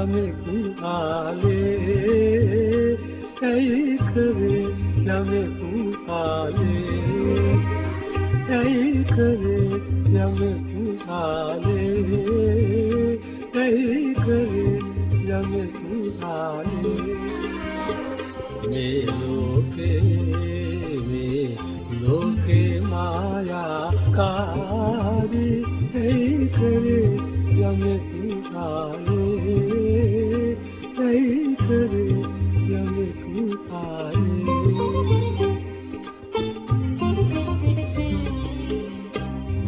යමෙකු ආලේ ඇයි කරේ යමෙකු ආලේ ඇයි කරේ යමෙකු ආලේ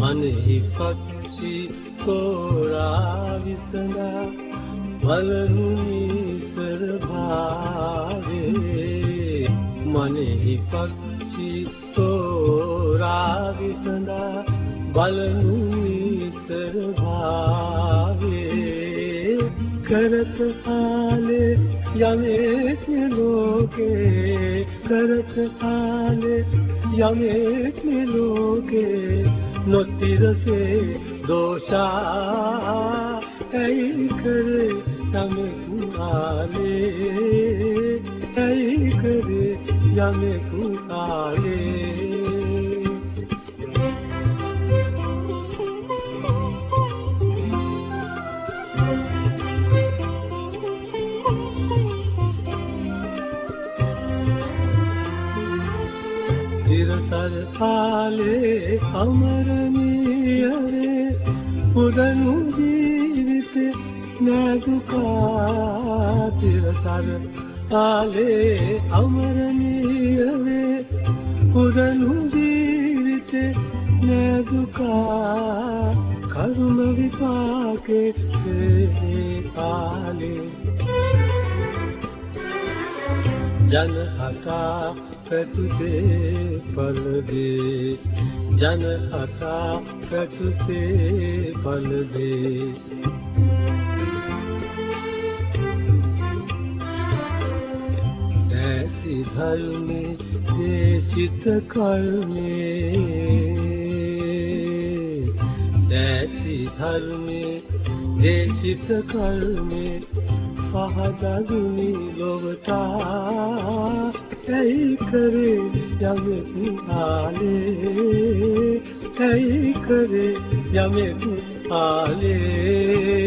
මනෙහි පක්ෂි තෝරා විසඳා බලනු නිසර භාවේ මනෙහි පක්ෂි තෝරා විසඳා බලනු නිසර භාවේ කරත කාලේ යමෙක් ලෝකේ. කරත කාලේ යමෙක් ලෝකේ. නොතිරසේ දෝෂා ඇයි කරේ යමෙකු ආලේ ඇයි කරේ යමෙකු ආලේ ඉරතර කාලේ අමරණීයරේ පුදනු ජීවිතේ නැදුකා ඉරතර කාලේ අමරණීයරේ පුදනු ජීවිතේ නැදුකා කරුණ විපාකේ ඒ කාලේ ජනහතා පැතුසේ පලදේ ජනහතා පැතුසේ පලදේ දැසි ධර්මේ දේශිත කල්මේ දැසි ධර්මේ දේශිත කල්මේ පහදදුනි ලොවතා ඇයි කරේ යමෙකු ආලේ? ඇයි කරේ යමෙකු ආලේ?